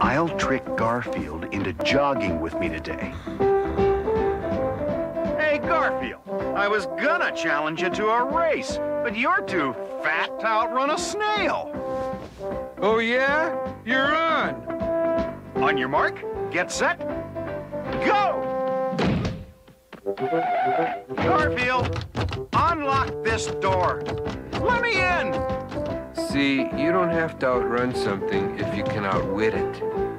I'll trick Garfield into jogging with me today. Hey, Garfield, I was gonna challenge you to a race, but you're too fat to outrun a snail. Oh, yeah? You're on. On your mark, get set, go! Garfield, unlock this door. Let me in! See, you don't have to outrun something if you can outwit it.